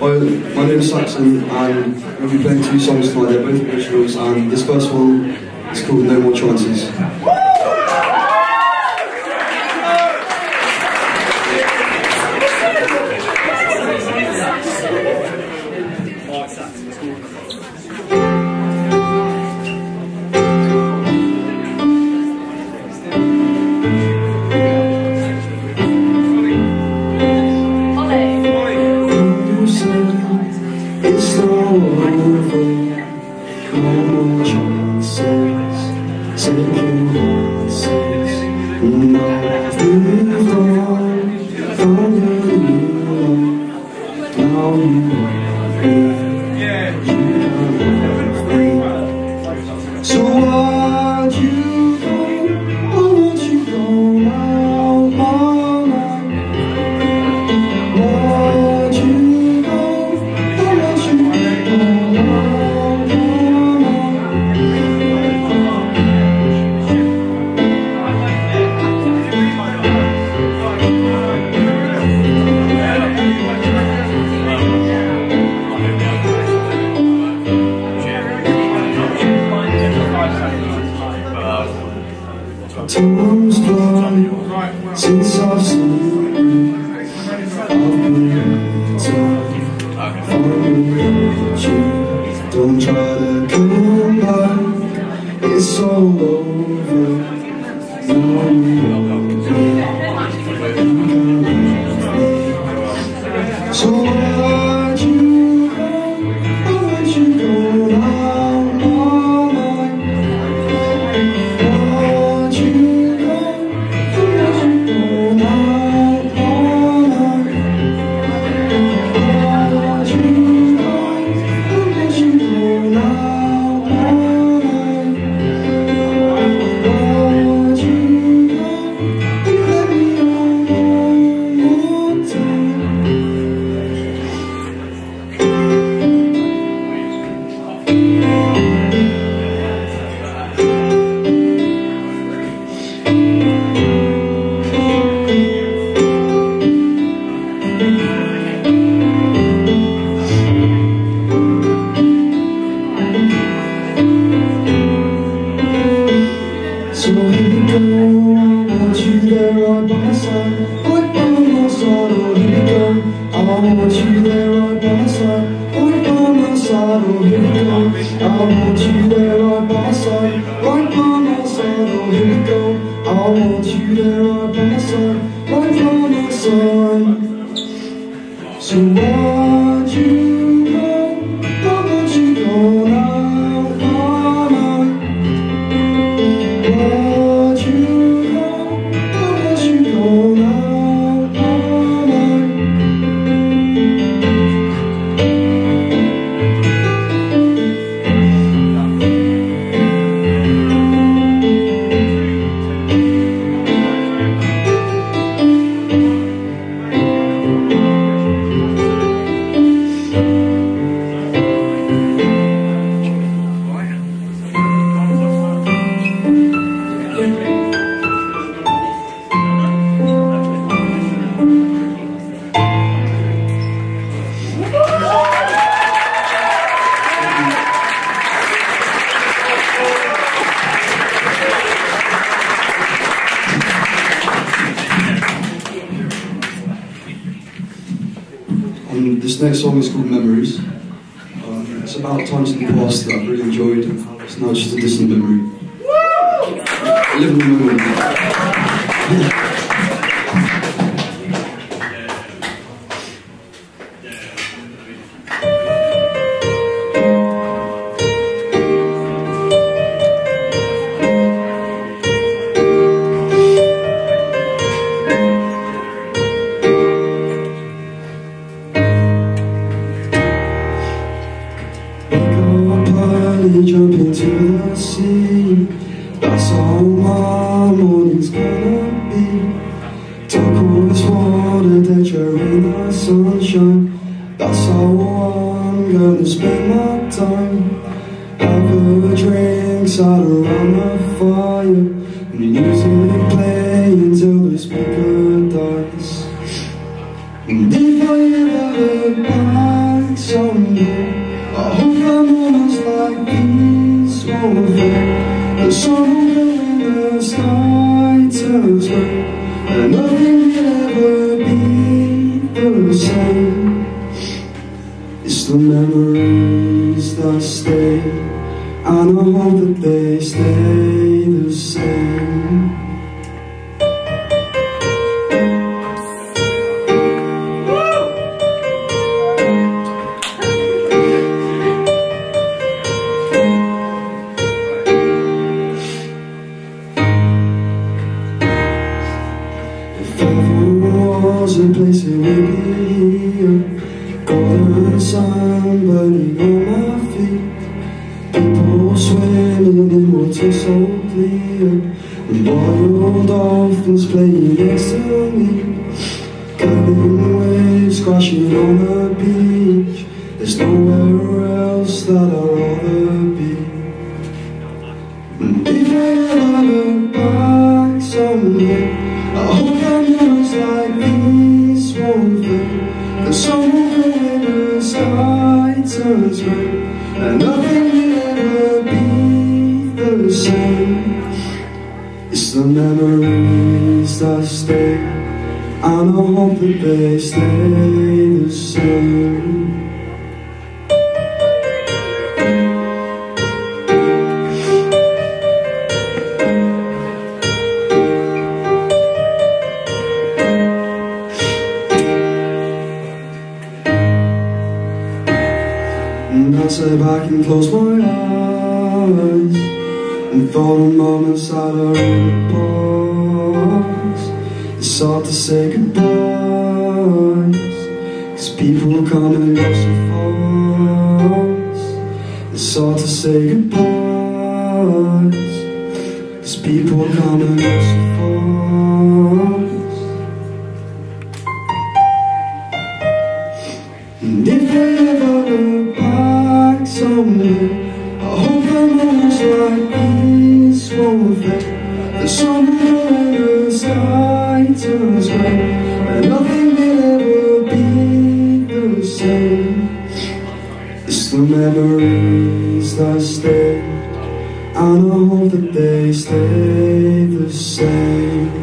Hi, my name is Saxon and we'll be playing two songs tonight. They're both originals and this first one is called No More Chances. You chances. Now I've moved Time's fly since I've seen you. I've been you. Don't try to come back, it's all over. Now So here we go, I want you. there right by my side Right by my side, oh here we go I want you there right by my side Right by my side, oh here we go I want you there right by my side Right by my side, oh here we go I want you there right by my side Right by my side So why'd this next song is called Memories. Um, it's about times in the past that I've really enjoyed. It's now just a distant memory. I live in the That's all my morning's gonna be. This water that you're in the sunshine. That's how I'm gonna spend my time. Have a drink, sat around the fire. And music playing till the these The will go the sky turns gray And nothing will ever be the same. It's the memories that stay And I hope that they stay the same a place be here Golden sun burning on my feet. People swimming in water so clear. And boiled dolphins playing next to me. Curling waves crashing on the beach. There's nowhere else that I'd rather turns gray And nothing will ever be the same. It's the memories that stay. And I hope that they stay the same eyes And for moments that are in the past It's hard to say goodbyes Cause people come and go so fast It's hard to say goodbyes Cause people come and go so fast And if I ever look back someday I hope that moments like these won't fade The go when the sky turns gray And nothing will ever be the same. It's the memories that stay And I hope that they stay the same